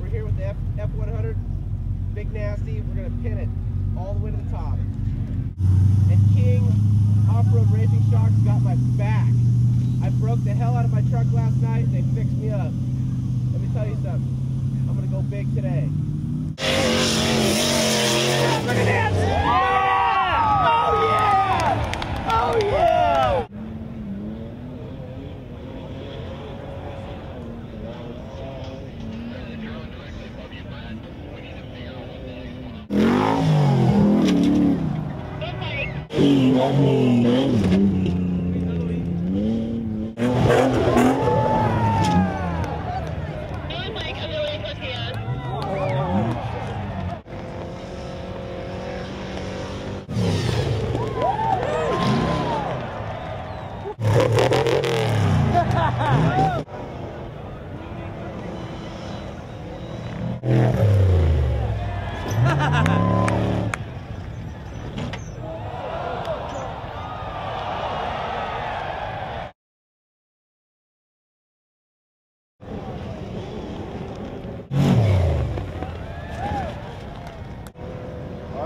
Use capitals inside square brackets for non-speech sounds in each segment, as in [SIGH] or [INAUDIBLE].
We're here with the F- F100 Big Nasty. We're to pin it all the way to the top. And King Off-Road Racing Shocks got my back. I broke the hell out of my truck last night. They fixed me up. Let me tell you something. I'm going to go big today. Look at that! Oh yeah! Oh yeah! All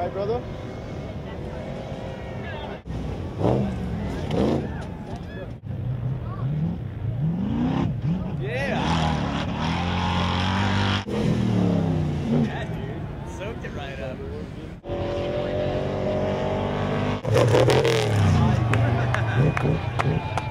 right, brother. Right up. [LAUGHS]